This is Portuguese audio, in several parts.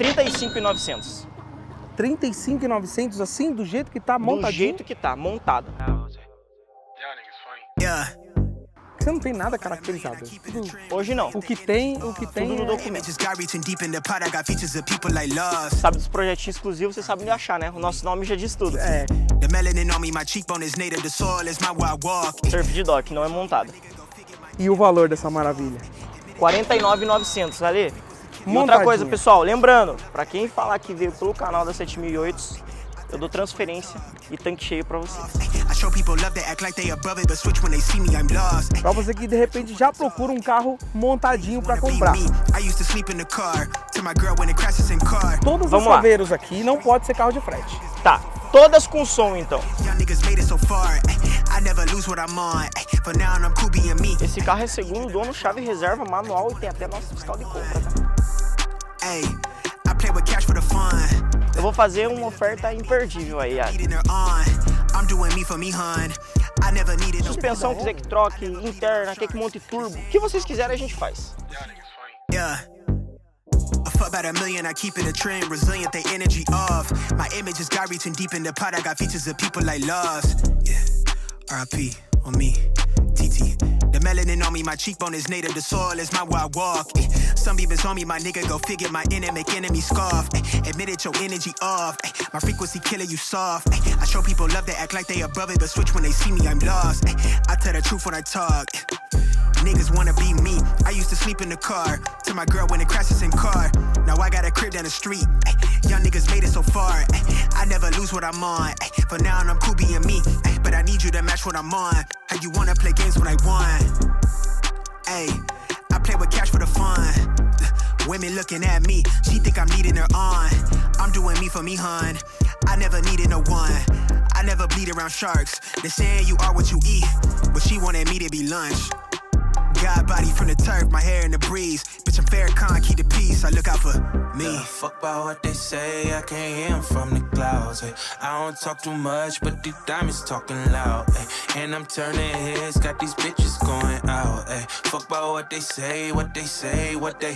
35.900. 35,900 assim, do jeito que tá Do montadinho? jeito que tá, montado. Yeah. Você não tem nada caracterizado. Tudo- Hoje não. o que tem, o que tem no é- documento. Sabe dos projetinhos exclusivos, você sabe onde achar, né? O nosso nome já diz tudo. É, The melanin on me, my cheekbone is native. The soil is my where I walk. Surf de dock, não é montado. e o valor dessa maravilha? 49.900, ali. E outra coisa, pessoal, lembrando, pra quem falar que veio pelo canal da 7008, eu dou transferência e tanque cheio pra você. Pra você que de repente já procura um carro montadinho pra comprar. me. I used to sleep in the car. To my girl when it crashes in car. Todas as Vamos lá. saveiros aqui não pode ser carro de frete. Tá, todas com som então. Being me. Esse carro é segundo o dono, chave reserva, manual e tem até nosso fiscal de compra, tá? Eu vou fazer uma oferta imperdível aí, Ari. Suspensão, quiser que troque, interna, quer que monte turbo, o que vocês quiserem a gente faz. Yeah. I fuck about a million, I keep it a trend. Resilient, they energy off. My images got reaching deep in the pot. I got features of people like. Yeah. RIP on me. TT. The melanin on me, my cheekbone is native. The soil is my where I walk. Eh, Some beavers on me, my nigga. Go figure my inner make enemy scoff. Eh, Admit it, your energy off. Eh, My frequency killer, you soft. Eh, I show people love that act like they above it, but switch when they see me, I'm lost. Eh, I tell the truth when I talk. Eh, Niggas wanna be me. I used to sleep in the car. To my girl when it crashes in car. Now I got a crib down the street. Ay, young niggas made it so far. Ay, I never lose what I'm on. Ay, for now I'm need you to match what I'm on. How you wanna play games when I won? Hey, I play with cash for the fun. Women looking at me, she think I'm needing her on. I'm doing me for me, hun. I never needed no one. I never bleed around sharks. They saying you are what you eat, but she wanted me to be lunch. God body from the turf, my hair in the breeze. Bitch, I'm Farrakhan, keep the peace. I look out for me. Yeah, fuck about what they say, I can't hear 'em from the clouds. Ay. I don't talk too much, but the diamonds talking loud. Ay. And I'm turning heads, got these bitches going out. Ay. Fuck about what they say, what they say, what they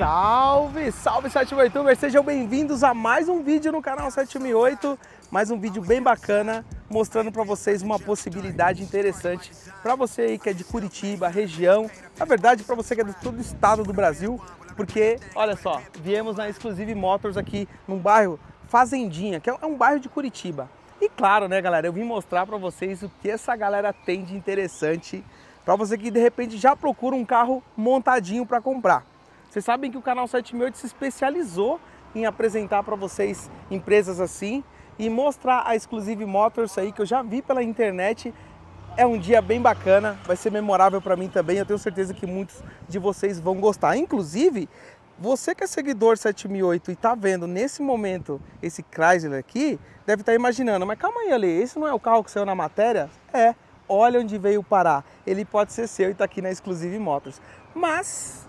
Salve, salve 788, sejam bem-vindos a mais um vídeo no canal 788, mais um vídeo bem bacana, mostrando para vocês uma possibilidade interessante para você aí que é de Curitiba, região, na verdade para você que é de todo o estado do Brasil, porque olha só, viemos na Exclusive Motors aqui num bairro Fazendinha, que é um bairro de Curitiba. E claro, né, galera, eu vim mostrar para vocês o que essa galera tem de interessante para você que de repente já procura um carro montadinho para comprar. Vocês sabem que o canal 78 se especializou em apresentar para vocês empresas assim e mostrar a Exclusive Motors aí que eu já vi pela internet. É um dia bem bacana, vai ser memorável para mim também. Eu tenho certeza que muitos de vocês vão gostar. Inclusive, você que é seguidor 7008 e está vendo nesse momento esse Chrysler aqui, deve estar imaginando, mas calma aí, Ale, esse não é o carro que saiu na matéria? É, olha onde veio parar. Ele pode ser seu e está aqui na Exclusive Motors. Mas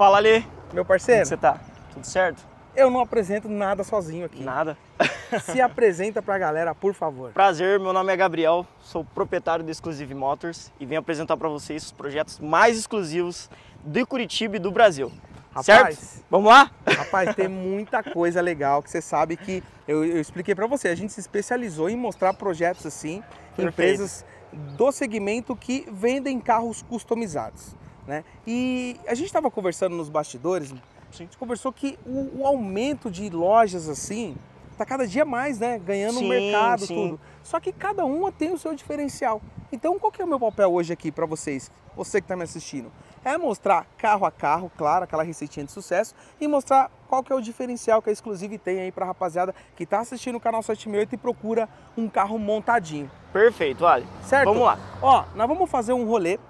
Fala ali, meu como parceiro, você tá? Tudo certo? eu não apresento nada sozinho aqui. Nada. Se apresenta pra galera, por favor. Prazer, meu nome é Gabriel, sou proprietário da Exclusive Motors e venho apresentar para vocês os projetos mais exclusivos de Curitiba e do Brasil. Rapaz. certo? Vamos lá? Rapaz, tem muita coisa legal que você sabe que eu, eu expliquei pra você. A gente se especializou em mostrar projetos assim, Perfeito. empresas do segmento que vendem carros customizados. Né? E a gente estava conversando nos bastidores, a gente conversou que o, o aumento de lojas assim tá cada dia mais, né? Ganhando Sim, mercado, sim. tudo. Só que cada uma tem o seu diferencial. Então, qual que é o meu papel hoje aqui para vocês, você que está me assistindo? É mostrar carro a carro, claro, aquela receitinha de sucesso, e mostrar qual que é o diferencial que a Exclusive tem aí para rapaziada que está assistindo o canal 78 e procura um carro montadinho, Perfeito, olha. certo? Vamos lá. Ó, nós vamos fazer um rolê,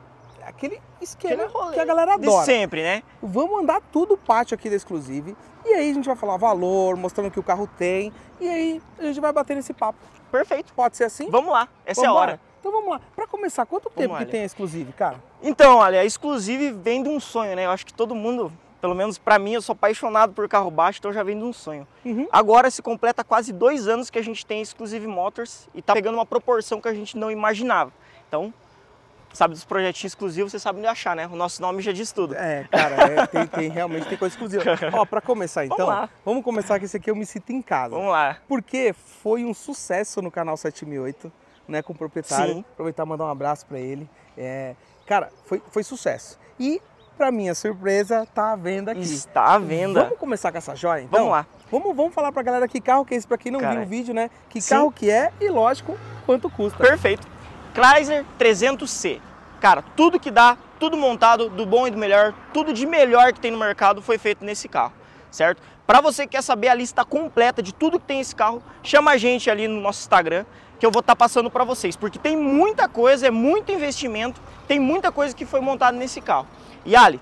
aquele esquema Aquele que a galera De adora. sempre, né? Vamos andar tudo o pátio aqui da Exclusive, e aí a gente vai falar valor, mostrando o que o carro tem, e aí a gente vai bater nesse papo. Perfeito. Pode ser assim? Vamos lá, essa é a hora. Então vamos lá. Para começar, quanto tempo que tem a Exclusive, cara? Então, olha, a Exclusive vem de um sonho, né? Eu acho que todo mundo, pelo menos pra mim, eu sou apaixonado por carro baixo, então já vem de um sonho. Uhum. Agora se completa quase dois anos que a gente tem a Exclusive Motors e tá pegando uma proporção que a gente não imaginava. Então, sabe dos projetinhos exclusivos, você sabe onde achar, né? O nosso nome já diz tudo. É, cara, é, tem, tem- realmente tem coisa exclusiva. Ó, pra começar então, lá. vamos começar que esse aqui eu me sinto em casa. Vamos lá. Porque foi um sucesso no canal 7008, né, com o proprietário. Sim. Aproveitar e mandar um abraço pra ele. É, cara, foi, foi sucesso. E, pra minha surpresa, tá à venda aqui. Está à venda. Vamos começar com essa joia, então? Vamos lá. Vamos, vamos falar pra galera que carro que é esse, pra quem não Cara, viu o vídeo, né? Que sim. carro que é e, lógico, quanto custa. Perfeito. Chrysler 300C. Cara, tudo que dá, tudo montado, do bom e do melhor, tudo de melhor que tem no mercado foi feito nesse carro, certo? Para você que quer saber a lista completa de tudo que tem esse carro, chama a gente ali no nosso Instagram, que eu vou estar passando para vocês, porque tem muita coisa, é muito investimento, tem muita coisa que foi montada nesse carro. E Ali,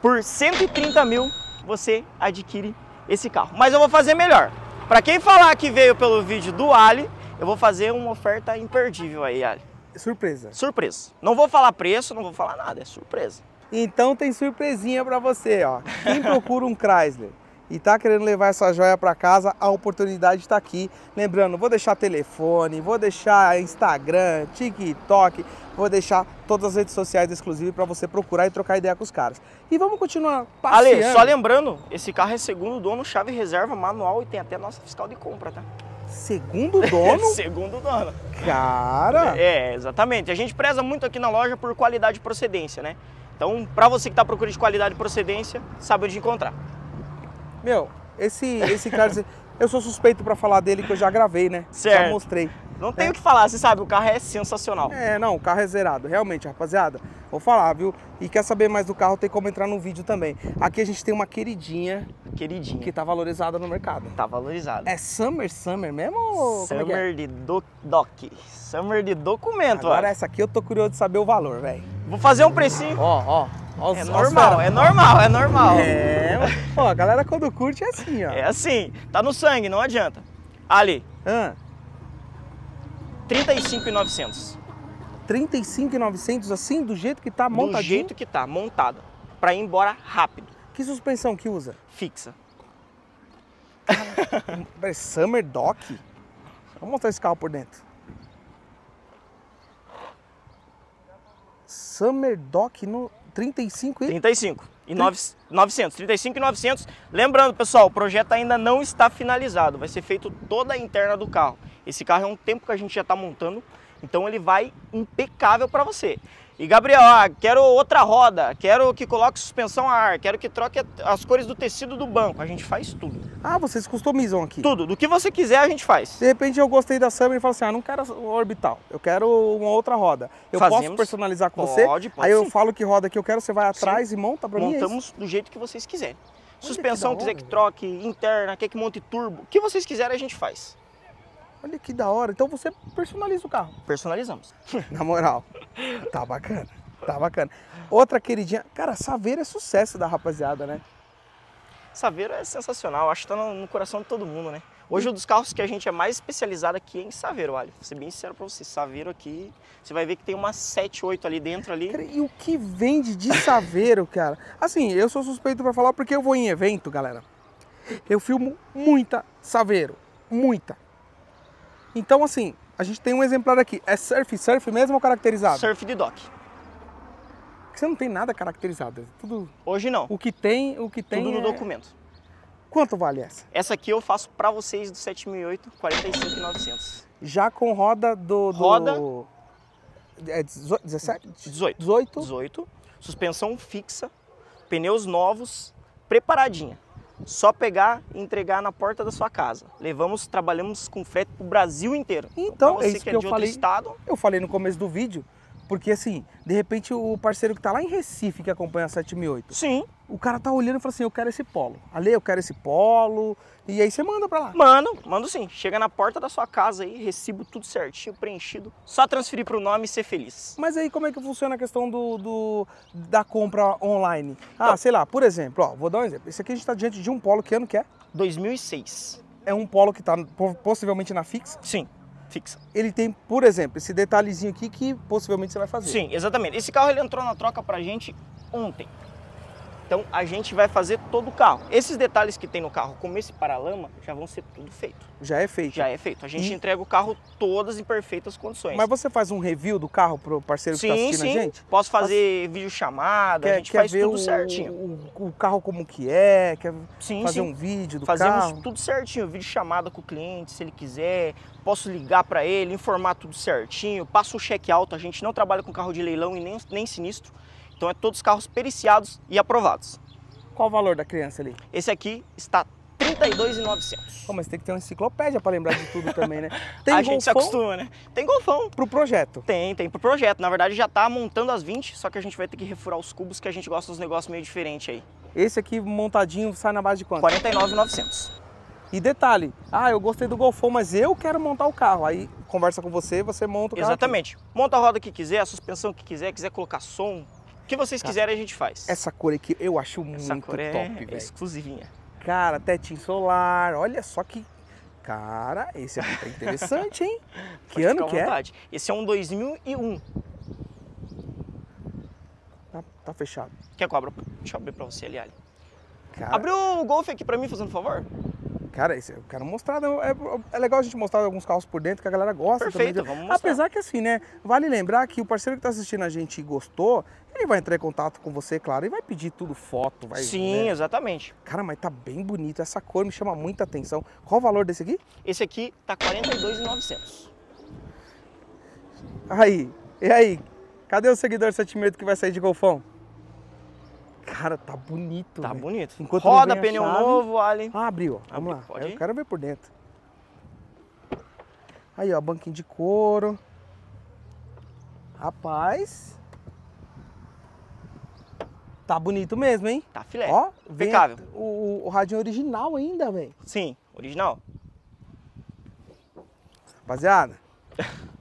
por 130 mil você adquire esse carro. Mas eu vou fazer melhor. Para quem falar que veio pelo vídeo do Ali, eu vou fazer uma oferta imperdível aí, Ali. Surpresa. Surpresa. Não vou falar preço, não vou falar nada, é surpresa. Então tem surpresinha pra você, ó. Quem procura um Chrysler e tá querendo levar essa joia pra casa, a oportunidade está aqui. Lembrando, vou deixar telefone, vou deixar Instagram, TikTok, vou deixar todas as redes sociais exclusivas pra você procurar e trocar ideia com os caras. E vamos continuar passeando. Ale, só lembrando, esse carro é segundo dono, chave reserva, manual e tem até nossa fiscal de compra, tá? Segundo dono, segundo dono. cara. É, exatamente. A gente preza muito aqui na loja por qualidade e procedência, né? Então, pra você que tá procurando de qualidade e procedência, sabe onde encontrar. Meu, esse, esse Chrysler, eu sou suspeito pra falar dele que eu já gravei, né? Já Certo. mostrei. Não tem É. o que falar, você sabe, o carro é sensacional. É, não, o carro é zerado, realmente, rapaziada. Vou falar, viu? E quer saber mais do carro, tem como entrar no vídeo também. Aqui a gente tem uma queridinha Queridinho. que tá valorizada no mercado. Tá valorizado. É Summer Summer mesmo? ou como é que é? Summer de do doc. Summer de documento, Agora ó. essa aqui eu tô curioso de saber o valor, velho. Vou fazer um precinho. Ó, ó. os- É os normal, é normal, é normal. É, ó, a galera quando curte é assim, ó. É assim, tá no sangue, não adianta. Ali, Ah, 35,900. 35,900 assim, do jeito que tá Do montadinho. jeito que tá, montada. Pra ir embora rápido, Que suspensão que usa? fixa. Summer Dock? Vamos mostrar esse carro por dentro. Summer Dock no 35 e 35 e 9, 900, 35 e 900. Lembrando, pessoal, o projeto ainda não está finalizado, vai ser feito toda a interna do carro. Esse carro é um tempo que a gente já está montando, então ele vai impecável para você. E Gabriel, ah, quero outra roda, quero que coloque suspensão a ar, quero que troque as cores do tecido do banco. A gente faz tudo. Ah, vocês customizam aqui. Tudo, do que você quiser a gente faz. De repente eu gostei da Summer e falo assim: ah, não quero orbital, eu quero uma outra roda. Eu posso Fazemos. personalizar com Pode, você? pode Aí eu sim. falo que roda que eu quero, você vai atrás e monta pra mim? é? Montamos do jeito que vocês quiserem. que Suspensão, da quiser que troque, interna, quer que monte turbo, o que vocês quiserem a gente faz. Olha que da hora. Então você personaliza o carro. Personalizamos. Na moral. Tá bacana. Tá bacana. Outra queridinha. Cara, Saveiro é sucesso da rapaziada, né? Saveiro é sensacional, acho que tá no, coração de todo mundo, né? Hoje um dos carros que a gente é mais especializado aqui é em Saveiro, olha. Vou ser bem sincero pra você, Saveiro aqui, você vai ver que tem umas 7, 8 ali dentro ali. Cara, e o que vende de Saveiro, cara? Assim, eu sou suspeito pra falar porque eu vou em evento, galera. Eu filmo muita Saveiro. Muita. Então, assim, a gente tem um exemplar aqui. É surf, surf mesmo ou caracterizado? Surf de dock. Porque você não tem nada caracterizado. é Tudo. Hoje não, O que tem, o que tem. tudo no é- documento. Quanto vale essa? Essa aqui eu faço pra vocês do 7008, 45,900. Já com roda do. do... Roda. É 18, 17? 18. 18. 18. Suspensão fixa, pneus novos, preparadinha. Só pegar e entregar na porta da sua casa. Levamos, trabalhamos com frete pro Brasil inteiro. Então, pra é isso que que é eu de falei. estado, Eu falei no começo do vídeo, porque assim, de repente o parceiro que tá lá em Recife que acompanha a 7008, sim, o cara tá olhando e fala assim: eu quero esse polo. Ale, eu quero esse polo. E aí você manda pra lá. Mano, mando sim. Chega na porta da sua casa aí, recibo tudo certinho, preenchido. Só transferir pro nome e ser feliz. Mas aí como é que funciona a questão do, do- da compra online? Ah, Então. sei lá, por exemplo, ó, vou dar um exemplo. Esse aqui a gente tá diante de um polo, que ano que é? 2006. É um polo que tá po- possivelmente na fixa. Sim, fixa. Ele tem, por exemplo, esse detalhezinho aqui que possivelmente você vai fazer. Sim, exatamente. Esse carro ele entrou na troca pra gente ontem. Então a gente vai fazer todo o carro. Esses detalhes que tem no carro, como esse paralama, já vão ser tudo feito. Já é feito. Já é feito. A gente E- entrega o carro todas em perfeitas condições. Mas você faz um review do carro pro parceiro que tá sim, assistindo sim. a gente? Posso fazer vídeo chamada, a gente quer faz ver tudo o, certinho. O, o carro como que é, quer Sim, fazer sim. um vídeo do Fazemos carro. tudo certinho, vídeo chamada com o cliente, se ele quiser. Posso ligar para ele, informar tudo certinho. Passo o cheque alto. A gente não trabalha com carro de leilão e nem, nem sinistro. Então é todos carros periciados e aprovados. Qual o valor da criança ali? Esse aqui está R$ 32.900. Pô, mas tem que ter uma enciclopédia pra lembrar de tudo também, né? Tem a gente se golfão acostuma, né? Tem golfão. pro projeto. Tem, tem pro projeto. Na verdade já tá montando as 20, só que a gente vai ter que refurar os cubos que a gente gosta dos negócios meio diferentes aí. Esse aqui montadinho sai na base de quanto? R$ 49.900. E detalhe, ah, eu gostei do golfão, mas eu quero montar o carro. Aí conversa com você, você monta o carro. aqui. Exatamente. Monta a roda que quiser, a suspensão que quiser, quiser colocar som, o que vocês quiserem a gente faz. Essa cor aqui eu acho Essa muito cor é, top, é velho. exclusivinha. Cara, tetinho solar, olha só que. Cara, esse aqui tá interessante, hein? que Pode ano que é? vontade. Esse é um 2001. Tá, tá fechado. Quer que eu abra? Deixa eu abrir pra você ali, Ali. Cara, Abre o Golf aqui pra mim, fazendo um favor. Cara esse eu quero mostrar. É, é legal a gente mostrar alguns carros por dentro que a galera gosta Perfeito, também. vamos mostrar. Apesar que assim, né? Vale lembrar que o parceiro que tá assistindo a gente e gostou, ele vai entrar em contato com você, claro, e vai pedir tudo foto, vai. Sim, né? exatamente. Cara, mas tá bem bonito. Essa cor me chama muita atenção. Qual o valor desse aqui? Esse aqui tá 42,900. Aí, e aí? Cadê o seguidor 78 que vai sair de golfão? Cara, tá bonito. Tá velho. bonito. Enquanto Roda, pneu chave- novo, Ali. Ah, abriu, ó. Vamos lá. Eu quero ver por dentro. Aí, ó, banquinho de couro. Rapaz. Tá bonito mesmo, hein? Tá filé. Ó, vem impecável. a- o, o radinho original ainda, velho. Sim, original. Rapaziada.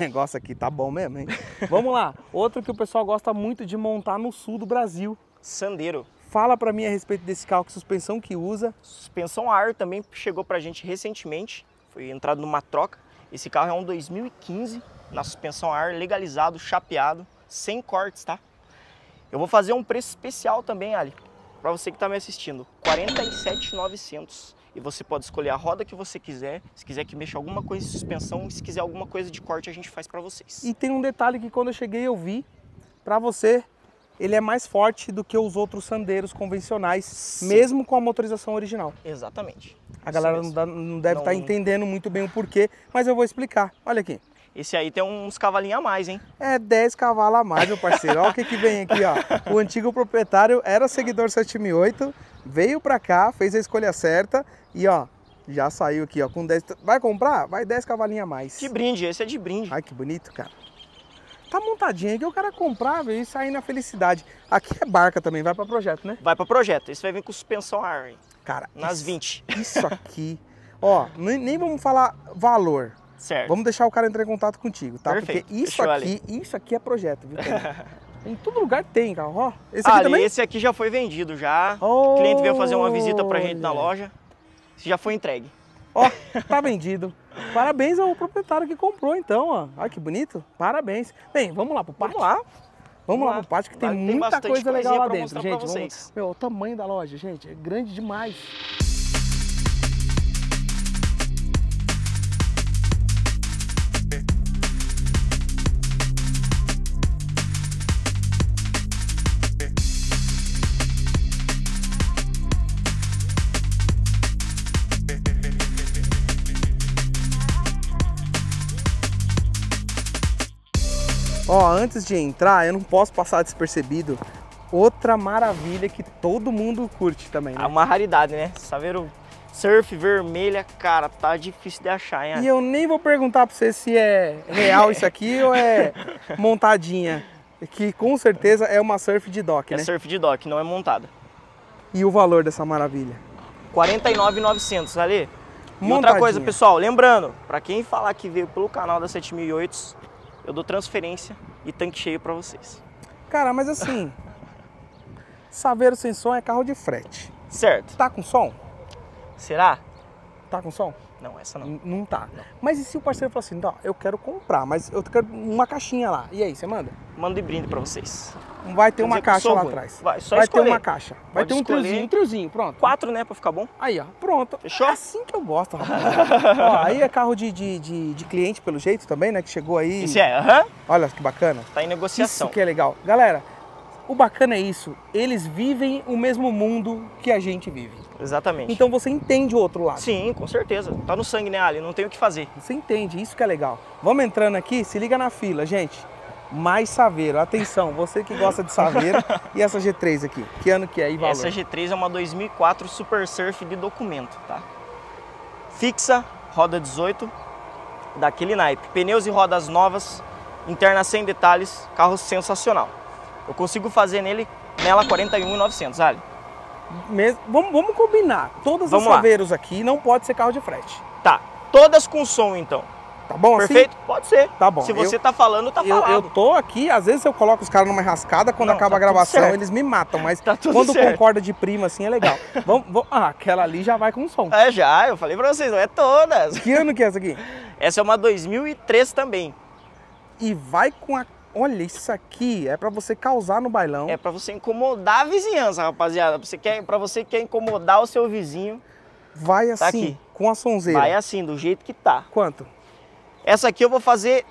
Negócio aqui tá bom mesmo, hein? Vamos lá. Outro que o pessoal gosta muito de montar no sul do Brasil. Sandeiro. Fala pra mim a respeito desse carro, que suspensão que usa. Suspensão a ar também chegou pra gente recentemente. Foi entrado numa troca. Esse carro é um 2015, na suspensão a ar, legalizado, chapeado, sem cortes, tá? Eu vou fazer um preço especial também, Ali, pra você que tá me assistindo. R$ 47,900. E você pode escolher a roda que você quiser, se quiser que mexa alguma coisa de suspensão, se quiser alguma coisa de corte, a gente faz pra vocês. E tem um detalhe que quando eu cheguei eu vi, pra você, ele é mais forte do que os outros sandeiros convencionais, Sim. mesmo com a motorização original. Exatamente. A galera não, dá- não deve Não- estar entendendo muito bem o porquê, mas eu vou explicar. Olha aqui. Esse aí tem uns cavalinhos a mais, hein? É 10 cavalos a mais, meu parceiro. Olha o que, que vem aqui, ó. O antigo proprietário era seguidor 7008, veio pra cá, fez a escolha certa e, ó, já saiu aqui, ó, com 10. Vai comprar? Vai 10 cavalinhos a mais. De brinde, esse é de brinde. Ai, que bonito, cara. Tá montadinho aqui, o cara comprava e sair na felicidade. Aqui é barca também, vai pra projeto, né? Vai pra projeto. Esse vai vir com suspensão ar? Cara, Nas isso, 20. Isso aqui, ó, nem, nem vamos falar valor. Certo. Vamos deixar o cara entrar em contato contigo, tá? Perfeito, Porque isso fechou, aqui, isso aqui é projeto, viu? em todo lugar tem, cara. Ó, esse aqui Ah, também? esse aqui já foi vendido já. O cliente veio fazer uma visita pra gente na loja. Esse já foi entregue. Ó, tá vendido. Parabéns ao proprietário que comprou, então, ó. Olha que bonito. Parabéns. Bem, vamos lá pro pátio. Vamos lá. Vamos, Vamos lá lá. pro pátio que tem tem muita coisa legal lá dentro, gente. Vamos... Meu, o tamanho da loja, gente, é grande demais. Ó, antes de entrar, eu não posso passar despercebido outra maravilha que todo mundo curte também, né? É uma raridade, né? Saveiro surf vermelha, cara, tá difícil de achar, hein? E eu nem vou perguntar pra você se é real isso aqui ou é montadinha. Que com certeza é uma surf de dock, É né? surf de dock, não é montada. E o valor dessa maravilha? R$ 49,900, ali. E outra coisa, pessoal, lembrando, pra quem falar que veio pelo canal da 7008, eu dou transferência e tanque cheio pra vocês. Cara, mas assim, Saveiro sem som é carro de frete. Certo. Tá com som? Será? Tá com som? Não, essa não. N- Não tá. Mas e se o parceiro falar assim, ó, eu quero comprar, mas eu quero uma caixinha lá. E aí, você manda? Mando de brinde pra vocês. Vai ter Quer uma caixa lá atrás. Vai, só ter escolher. uma caixa. Vai Pode ter um triozinho, um triozinho, pronto. Quatro, né, pra ficar bom? Aí, ó, pronto. Fechou? É assim que eu gosto, rapaz. ó, aí é carro de, de, de, de cliente, pelo jeito também, né? Que chegou aí. Isso é, aham. Olha que bacana. Tá em negociação. Isso que é legal. Galera, o bacana é isso. Eles vivem o mesmo mundo que a gente vive. Exatamente. Então você entende o outro lado. Sim, com certeza. Tá no sangue, né, Ali? Não tem o que fazer. Você entende, isso que é legal. Vamos entrando aqui, se liga na fila, gente. Mais Saveiro, atenção, você que gosta de Saveiro. e essa G3 aqui, que ano que é e valor? Essa G3 é uma 2004 Super Surf de documento, tá? Fixa, roda 18, daquele naipe. Pneus e rodas novas, interna sem detalhes, carro sensacional. Eu consigo fazer nele, nela 41.900, Ali. Mes- Vamos, vamos combinar, todas Vamos as. Saveiros aqui não pode ser carro de frete. Tá, todas com som então. Tá bom assim? Perfeito? Pode ser. Tá bom. Se você Eu- tá falando, tá Eu, falado. eu tô aqui, às vezes eu coloco os caras numa rascada, quando Não, acaba tá a gravação eles me matam, mas Tá quando certo. concorda de prima assim é legal. vamos, vamos- ah, aquela ali já vai com som. É, já, eu falei pra vocês, não é todas. Que ano que é essa aqui? Essa é uma 2003 também. E vai com a... Olha, isso aqui é pra você causar no bailão. É pra você incomodar a vizinhança, rapaziada. Você quer, pra você que quer incomodar o seu vizinho, Vai Tá assim, aqui. com a sonzeira. vai assim, do jeito que tá. Quanto? Essa aqui eu vou fazer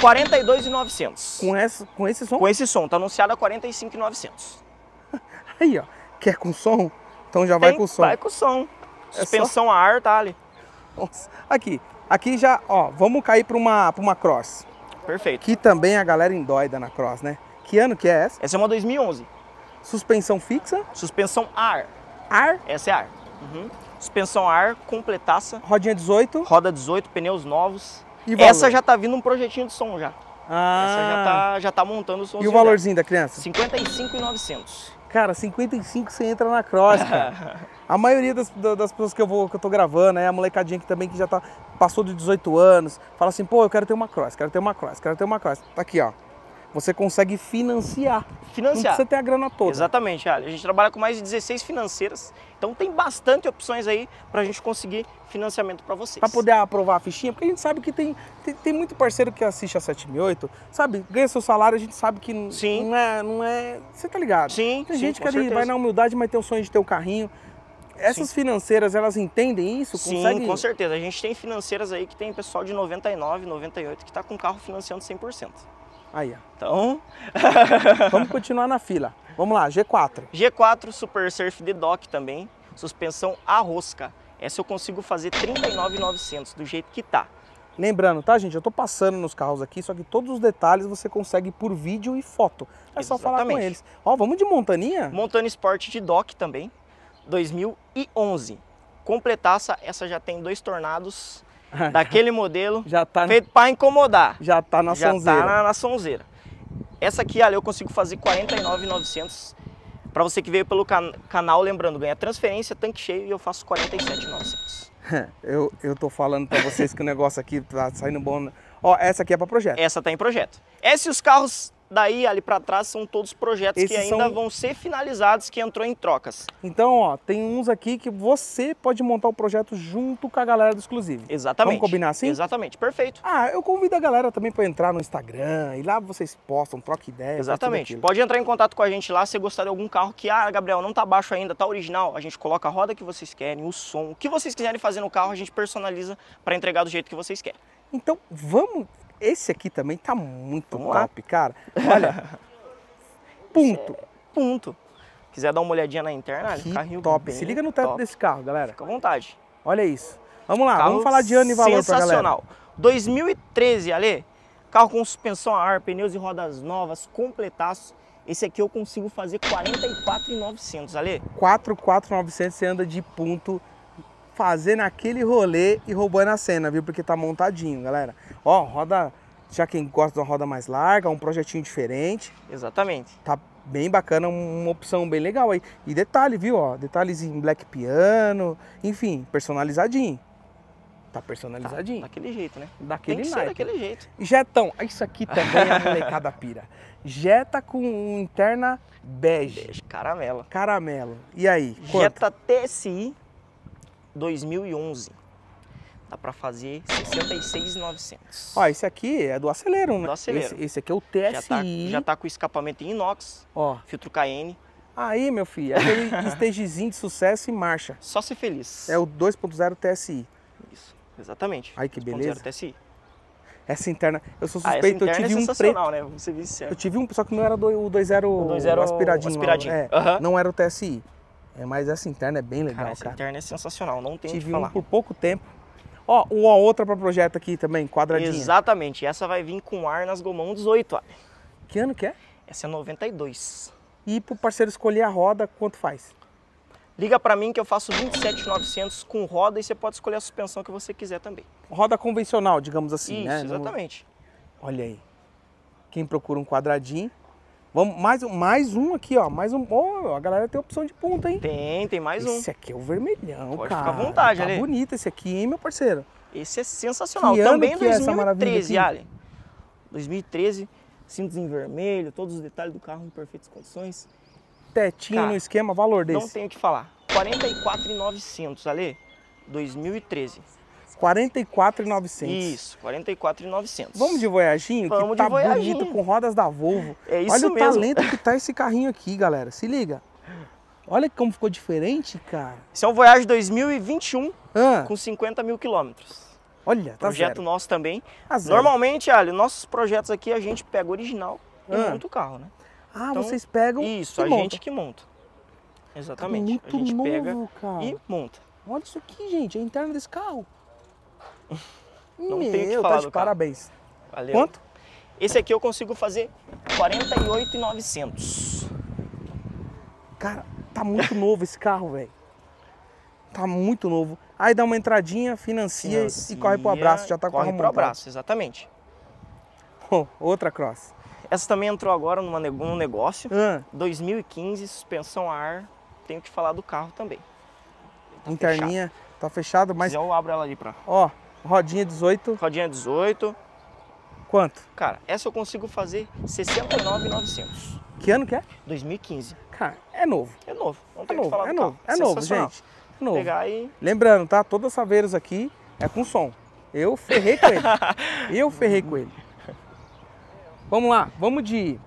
42,900. Com, essa, com esse som? Com esse som, tá anunciado a 45,900. Aí, ó. Quer com som? Então já vai Tem- com som. Vai com som. É Suspensão a ar, tá ali. Nossa. Aqui. Aqui já, ó, vamos cair pra uma, pra uma cross. Perfeito. Que também a galera endoida na cross, né? Que ano que é essa? Essa é uma 2011. Suspensão fixa, Suspensão ar. ar, Essa é ar. Uhum. Suspensão ar, completaça. rodinha 18 Roda 18, pneus novos. e valor. Essa já tá vindo um projetinho de som já. Ah, Essa já tá, já tá montando o som. E o valorzinho da criança? 55,900. Cara, 55 você entra na cross, cara. A maioria das, da- das pessoas que eu vou que eu tô gravando, é a molecadinha que também que já tá passou de 18 anos, fala assim: "Pô, eu quero ter uma cross, quero ter uma cross, quero ter uma cross". Tá aqui, ó. Você consegue financiar. Não Financiar. precisa ter a grana toda. Exatamente, Ali. A gente trabalha com mais de 16 financeiras, então tem bastante opções aí pra gente conseguir financiamento pra vocês. Pra poder aprovar a fichinha, porque a gente sabe que tem, tem, tem muito parceiro que assiste a 7008, sabe? Ganha seu salário, a gente sabe que Sim. não é. Não é você tá ligado? Sim, Tem sim, gente que ali vai na humildade, mas tem o sonho de ter o carrinho. Essas financeiras, elas entendem isso? Sim, Conseguem? com certeza. A gente tem financeiras aí que tem pessoal de 99, 98 que tá com carro financiando 100%. Aí, ó. Então, Vamos continuar na fila. Vamos lá, G4. G4 Super Surf de Dock também, suspensão a rosca. Essa eu consigo fazer 39,900 do jeito que tá. Lembrando, tá, gente? Eu tô passando nos carros aqui, só que todos os detalhes você consegue por vídeo e foto. É só falar com Exatamente. eles. Ó, vamos de montaninha? Montana Sport de Dock também, 2011. Completaça, essa já tem dois tornados daquele modelo, Já tá, feito para incomodar. já tá na já sonzeira. tá na, na sonzeira. Essa aqui, ali, eu consigo fazer 49,900. Para você que veio pelo can- canal, lembrando, ganha transferência, tanque cheio e eu faço 47,900. eu, eu tô falando pra vocês que o negócio aqui tá saindo bom. né? Ó, essa aqui é pra projeto. Essa tá em projeto. Essa e os carros daí ali para trás são todos projetos que Esses ainda são- vão ser finalizados, que entrou em trocas. Então, ó, tem uns aqui que você pode montar o projeto junto com a galera do Exclusive. Exatamente. Vamos combinar assim? Exatamente, perfeito. Ah, eu convido a galera também pra entrar no Instagram e lá vocês postam, trocam ideia. faz tudo Exatamente. Pode entrar em contato com a gente lá se gostar de algum carro que, ah, Gabriel, não tá baixo ainda, tá original. A gente coloca a roda que vocês querem, o som, o que vocês quiserem fazer no carro, a gente personaliza para entregar do jeito que vocês querem. Então, vamos. Esse aqui também tá muito Vamos lá. top, cara. Olha. ponto. Ponto. Quiser dar uma olhadinha na interna, Que carrinho top. Se liga no teto top. desse carro, galera. Fica à vontade. Olha isso. Vamos lá, Carro vamos falar de ano e valor pra galera. Sensacional. 2013, Ale. Carro com suspensão a ar, pneus e rodas novas, completaço. Esse aqui eu consigo fazer 44,900, Ale. 44900 você anda de ponto fazendo aquele rolê e roubando a cena, viu? Porque tá montadinho, galera. Ó, roda, já quem gosta de uma roda mais larga, um projetinho diferente, Exatamente. tá bem bacana, uma opção bem legal aí. E detalhe, viu? Ó, detalhes em black piano, enfim, personalizadinho. Tá personalizadinho. Daquele jeito, né? Daquele Tem que ser naipe. daquele jeito. Jetão, isso aqui também é molecada pira. Jetta com interna bege, Beijo, caramelo. caramelo. E aí, quanto? Jetta TSI 2011. Dá pra fazer 66,900. Ó, esse aqui é do acelero, né? Do acelero. Esse, esse aqui é o TSI. Já tá, já tá com escapamento em inox, Ó, filtro KN. aí, meu filho, é aquele stagezinho de sucesso e marcha. Só ser feliz. É o 2.0 TSI. Isso, exatamente. Ai, que 2.0 beleza. TSI. Essa interna, eu sou Ah, suspeito, eu interna tive é um preto. né? Vamos ser sincero. Eu tive um, só que não era do, o 2.0 O 2.0 aspiradinho. aspiradinho. É. Não era o TSI. É, mas essa interna é bem legal, Cara, cara. essa interna é sensacional, não tem o que Tive um falar. por pouco tempo. Ó, uma outra para projeto aqui também, quadradinha. Exatamente, essa vai vir com ar nas gomão 18, ó. Que ano que é? Essa é 92. E pro parceiro escolher a roda, quanto faz? Liga pra mim que eu faço 27,900 com roda e você pode escolher a suspensão que você quiser também. Roda convencional, digamos assim, Isso, né? Exatamente. Olha aí. Quem procura um quadradinho. Vamos, mais, um- mais um aqui, ó. Mais um. Ó, a galera tem opção de ponta, hein? Tem, tem mais um. Esse aqui é o vermelhão, Pode cara. ficar à vontade, tá Ale. bonito esse aqui, hein, meu parceiro? Esse é sensacional. Que ano Também que é essa maravilha 2013, aqui? Allen. 2013, cintos em vermelho, todos os detalhes do carro em perfeitas condições. Tetinho Cara, no esquema, valor desse. Não tenho o que falar. 44,900, Ale. 2013. 44,900. Isso, 44,900. Vamos de Voyaginho, Vamos que tá Voyaginho. bonito com rodas da Volvo. É isso Olha o mesmo. talento que tá esse carrinho aqui, galera. Se liga. Olha como ficou diferente, cara. Esse é um Voyage 2021 Ah, com 50 mil quilômetros. olha, tá Projeto zero. nosso também. Tá. Normalmente, Ali, nossos projetos aqui a gente pega o original e Ah. monta o carro, né? Ah, Então, vocês pegam Isso, e a montam. gente que monta. Tá Exatamente. muito a gente novo, pega cara. e monta. Olha isso aqui, gente. É a interna desse carro. Não Meu, tem o que tá falar de do carro. parabéns. Valeu. Quanto? Esse aqui eu consigo fazer 48,900. Cara, tá muito novo esse carro, velho. Tá muito novo. Aí dá uma entradinha, financia, e corre pro abraço. Já tá com o corre pro abraço, exatamente. Oh, outra cross. Essa também entrou agora numa, num negócio. Ah, 2015, suspensão a ar. Tenho que falar do carro também. Tá interninha, tá fechado, Mas eu abro ela ali pra. ó, rodinha 18, Rodinha 18. quanto? Cara, essa eu consigo fazer 69,900. Que ano que é? 2015. Cara, é novo. É novo. Não É tem que novo, falar é novo, carro. é novo, gente. É novo. Pegar e Lembrando, tá? Todas as saveiros aqui é com som. Eu ferrei com ele. Eu ferrei com ele. Vamos lá, vamos de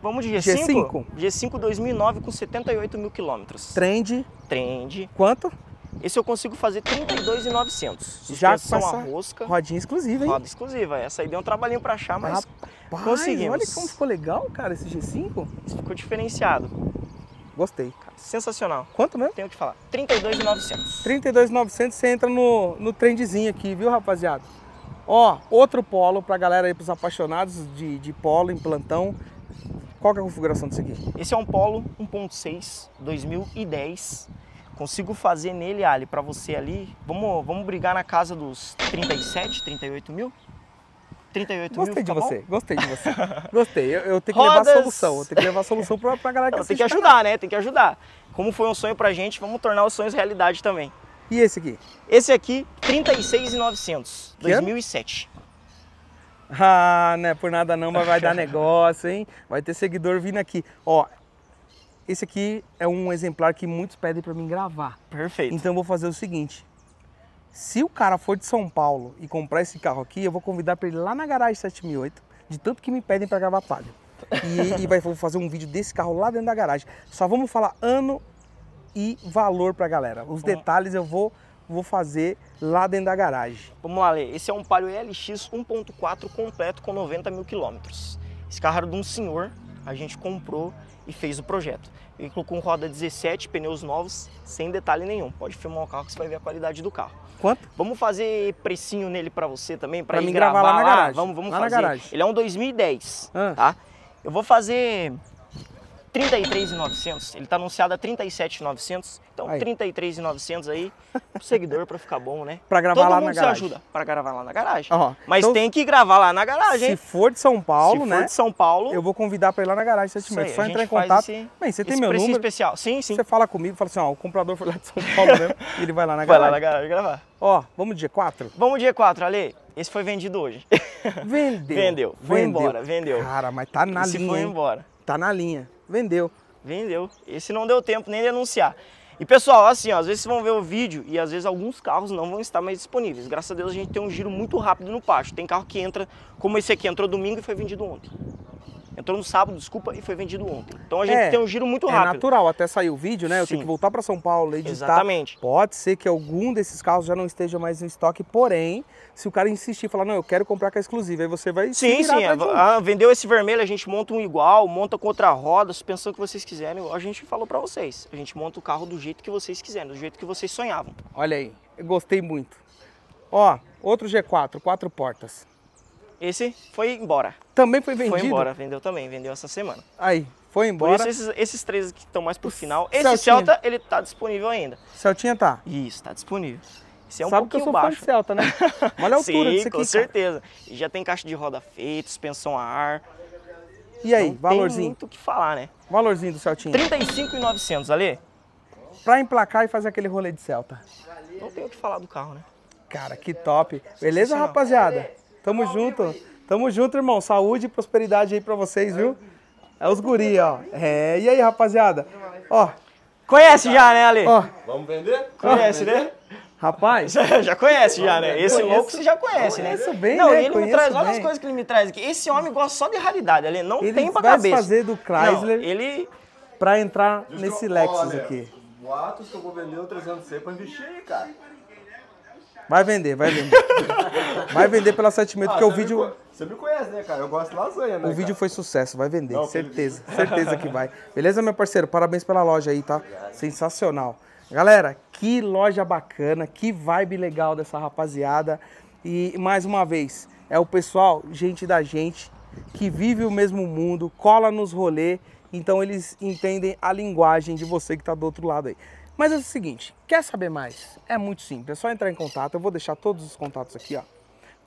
Vamos de G5? G5? G5 2009 com 78 mil quilômetros. trend. Trend. Quanto? Esse eu consigo fazer 32,900. Já com essa a rosca. rodinha exclusiva, hein? Roda exclusiva. Essa aí deu um trabalhinho pra achar, mas Rapaz, conseguimos. olha como ficou legal, cara, esse G5. ficou diferenciado. Gostei. Sensacional. Quanto mesmo? Tenho que falar. 32,900. 32,900 você entra no, no trendzinho aqui, viu, rapaziada? Ó, outro polo pra galera aí, pros apaixonados de, de polo em plantão. Qual que é a configuração disso aqui? Esse é um Polo 1.6 2010. Consigo fazer nele, Ali, pra você ali. Vamos, vamos brigar na casa dos 37, 38 mil? 38 mil Gostei de fica bom? você, gostei de você. Gostei, eu, eu tenho que levar a Rodas. solução, eu tenho que levar a solução pra, pra galera que tem que ajudar, né? Tem que ajudar. Como foi um sonho pra gente, vamos tornar os sonhos realidade também. E esse aqui? Esse aqui, 36,900, Que ano? 2007. Ah, não é por nada não, mas vai dar negócio, hein? Vai ter seguidor vindo aqui. Ó, esse aqui é um exemplar que muitos pedem pra mim gravar. Perfeito. Então eu vou fazer o seguinte. Se o cara for de São Paulo e comprar esse carro aqui, eu vou convidar para ele lá na garagem 7008, de tanto que me pedem para gravar palio. E, e vai vou fazer um vídeo desse carro lá dentro da garagem. Só vamos falar ano e valor pra galera. Os detalhes eu vou vou fazer lá dentro da garagem. Vamos lá, Lê. Esse é um Palio LX 1.4 completo com 90 mil quilômetros. Esse carro era de um senhor, a gente comprou e fez o projeto. Veículo com roda 17, pneus novos, sem detalhe nenhum. Pode filmar o carro que você vai ver a qualidade do carro. Quanto? Vamos fazer precinho nele pra você também, ir mim gravar, gravar lá na garagem. Vamos, vamos Lá na fazer. garagem. Ele é um 2010, Ah. tá? Eu vou fazer 33,900. Ele tá anunciado a 37,900. Então Aí. 33,900 aí pro seguidor pra ficar bom, né? Pra gravar Todo lá mundo na se garagem. ajuda pra gravar lá na garagem. Mas então, tem que gravar lá na garagem, Se for de São Paulo, Se né? for de São Paulo, Eu vou convidar para ir lá na garagem 7 isso aí, metros. Só entrar em contato. esse- Bem, você tem esse meu número. especial. Sim, sim. Você fala comigo, fala assim, ó, o comprador foi lá de São Paulo mesmo, e ele vai lá na Vai lá garagem. na garagem gravar. Ó, vamos de G4? Vamos dia 4, Ale. Esse foi vendido hoje. Vendeu. Vendeu. Foi embora, vendeu. Cara, mas tá na Esse linha. foi hein? embora. Tá na linha. Vendeu. Vendeu. Esse não deu tempo nem de anunciar. E pessoal, assim, ó, às vezes vocês vão ver o vídeo e às vezes alguns carros não vão estar mais disponíveis. Graças a Deus a gente tem um giro muito rápido no pátio. Tem carro que entra, como esse aqui, entrou domingo e foi vendido ontem. Entrou no sábado, desculpa, e foi vendido ontem. Então a gente É, tem um giro muito É rápido. natural, até sair o vídeo, né? Eu tenho que voltar para São Paulo, editar. Exatamente. Pode ser que algum desses carros já não esteja mais em estoque, porém, se o cara insistir e falar, não, eu quero comprar com a exclusiva, aí você vai Sim, sim. um. ah, vendeu esse vermelho, a gente monta um igual, monta com outra roda, suspensão que vocês quiserem. A gente falou pra vocês. A gente monta o carro do jeito que vocês quiserem, do jeito que vocês sonhavam. Olha aí, eu gostei muito. Ó, outro G4, quatro portas. Esse foi embora. Também foi vendido? Foi embora, vendeu também, vendeu essa semana. Aí, foi Por embora. isso esses, esses três que estão mais pro final. Celtinha. Esse Celta, ele tá disponível ainda. Celtinha tá. Isso, tá disponível. Esse é um Sabe que eu sou fã baixo. de Celta, né? Olha a altura Sim, disso aqui, com certeza. E já tem caixa de roda feita, suspensão a ar. E aí, Não tem valorzinho? muito o que falar, né? Valorzinho do Celtinha. 35,900, ali. Pra emplacar e fazer aquele rolê de Celta. Não tem o que falar do carro, né? Cara, que top. Beleza, rapaziada? Tamo junto. Tamo junto, irmão. Saúde e prosperidade aí pra vocês, viu? É os guri, ó. É, e aí, rapaziada? Ó, Conhece já, né, Ale? ó, Vamos vender? Conhece, né? rapaz, já conhece já, né? Esse Conheço- louco você já conhece, né? conheço bem, Não, né? ele me Conheço traz, olha as bem. coisas que ele me traz aqui. Esse homem gosta só de raridade, ele não Ele tem pra vai cabeça. desfazer do Chrysler. Não, ele pra entrar nesse Lexus Olha, aqui. Boatos que eu vou vender o 300C pra investir aí, cara. Vai vender, vai vender. Vai vender pela 76, porque o me vídeo... Você me conhece, né, cara? Eu gosto de lasanha, né? O vídeo cara? foi sucesso, vai vender, Não, certeza, certeza que vai. Beleza, meu parceiro? Parabéns pela loja aí, tá? Sensacional. Galera, que loja bacana, que vibe legal dessa rapaziada. E mais uma vez, é o pessoal, gente da gente, que vive o mesmo mundo, cola nos rolê, então eles entendem a linguagem de você que tá do outro lado aí. Mas é o seguinte, quer saber mais? É muito simples, é só entrar em contato, eu vou deixar todos os contatos aqui, ó.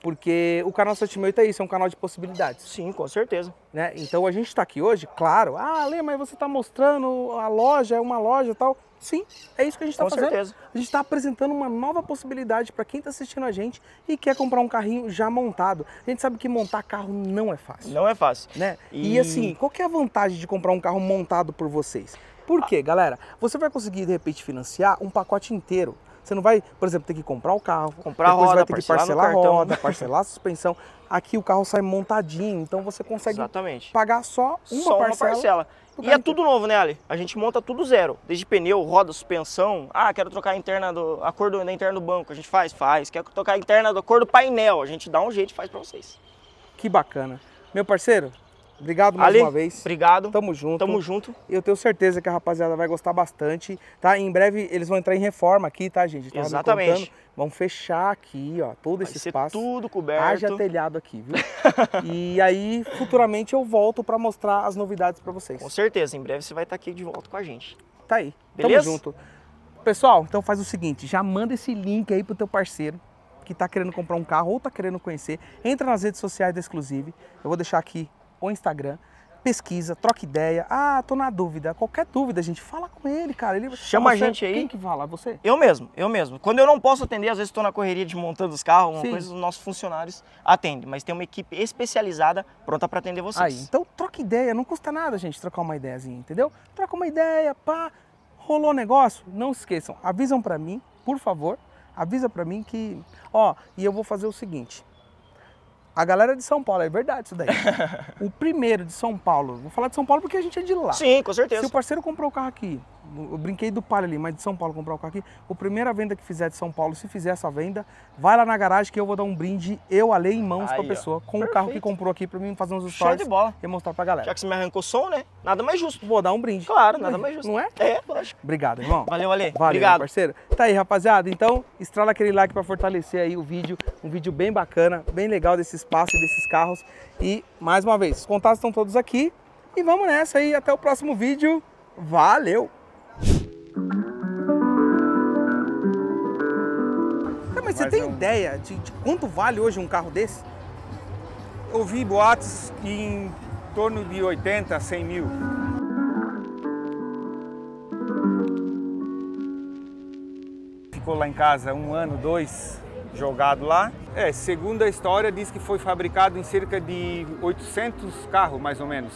Porque o canal 78 é isso, é um canal de possibilidades Sim, com certeza. né? Então a gente está aqui hoje, claro. Ah, Lê, mas você está mostrando a loja, é uma loja e tal. Sim, é isso que a gente está Com fazendo. certeza. A gente está apresentando uma nova possibilidade para quem está assistindo a gente e quer comprar um carrinho já montado. A gente sabe que montar carro não é fácil, Não é fácil. né? E... E- assim, qual que é a vantagem de comprar um carro montado por vocês? Por quê, galera? Você vai conseguir de repente financiar um pacote inteiro. Você não vai, por exemplo, ter que comprar o carro, Comprar a depois roda, vai ter que parcelar parcelar a roda, parcelar a suspensão. Aqui o carro sai montadinho, então você consegue Exatamente. pagar só uma Só parcela. uma parcela. E é tudo novo, né, Ali? A gente monta tudo zero. Desde pneu, roda, suspensão. Ah, quero trocar a interna do, a cor do, da interna do banco. A gente faz, faz. Quer trocar a interna da cor do painel. A gente dá um jeito e faz pra vocês. Que bacana. Meu parceiro, obrigado mais Ali, uma vez. obrigado. Tamo junto. Tamo junto. Eu tenho certeza que a rapaziada vai gostar bastante, tá? Em breve eles vão entrar em reforma aqui, tá, gente? Tava me Exatamente. Vão fechar aqui, ó, todo esse espaço. tudo coberto. Haja telhado aqui, viu? e aí, futuramente eu volto pra mostrar as novidades pra vocês. Com certeza. Em breve você vai estar aqui de volta com a gente. Tá aí. Beleza? Tamo junto. Pessoal, então faz o seguinte, já manda esse link aí pro teu parceiro que tá querendo comprar um carro ou tá querendo conhecer. Entra nas redes sociais da Exclusive. Eu vou deixar aqui o Instagram. Pesquisa, troca ideia. Ah, tô na dúvida. Qualquer dúvida, gente, fala com ele, cara. Ele Chama a gente aí. Quem que fala? Você? Eu mesmo, eu mesmo. Quando eu não posso atender, às vezes estou na correria de montando os carros, uma Sim. coisa, os nossos funcionários atendem. Mas tem uma equipe especializada pronta para atender vocês. Aí, então troca ideia, não custa nada, gente, trocar uma ideiazinha, entendeu? Troca uma ideia, pá, rolou negócio, não se esqueçam, avisam pra mim, por favor, avisa pra mim que, ó, e eu vou fazer o seguinte. A galera de São Paulo, é verdade isso daí. o primeiro de São Paulo, vou falar de São Paulo porque a gente é de lá. Sim, com Se certeza. o parceiro comprou o carro aqui, eu brinquei do Palio ali, mas de São Paulo comprar o carro aqui, a primeira venda que fizer de São Paulo, se fizer essa venda, vai lá na garagem que eu vou dar um brinde, eu, alei em mãos pra ó. pessoa, com o carro que Perfeito. comprou aqui pra mim fazer uns Show stories de bola. e mostrar pra galera. Já que você me arrancou som, né? Nada mais justo. Vou dar um brinde. Claro, nada mais justo. Não é? É, lógico. Obrigado, irmão. Valeu, Ale. Valeu, Obrigado. parceiro. Tá aí, rapaziada. Então, estrala aquele like pra fortalecer aí o vídeo. Um vídeo bem bacana, bem legal desse espaço e desses carros. E, mais uma vez, os contatos estão todos aqui. E vamos nessa aí. Até o próximo vídeo. Valeu! É, mas você tem um. ideia de, de quanto vale hoje um carro desse? Ouvi boatos em torno de 80 a 100 mil. Ficou lá em casa um ano, dois, jogado lá. É, segundo a história, diz que foi fabricado em cerca de 800 carros, mais ou menos.